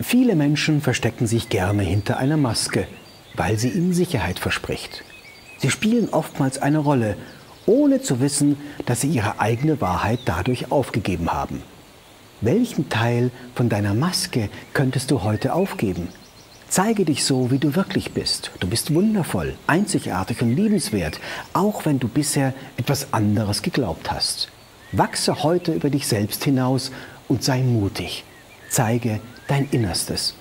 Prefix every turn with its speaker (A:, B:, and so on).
A: Viele Menschen verstecken sich gerne hinter einer Maske, weil sie ihnen Sicherheit verspricht. Sie spielen oftmals eine Rolle, ohne zu wissen, dass sie ihre eigene Wahrheit dadurch aufgegeben haben. Welchen Teil von deiner Maske könntest du heute aufgeben? Zeige dich so, wie du wirklich bist. Du bist wundervoll, einzigartig und liebenswert, auch wenn du bisher etwas anderes geglaubt hast. Wachse heute über dich selbst hinaus und sei mutig. Zeige dein Innerstes.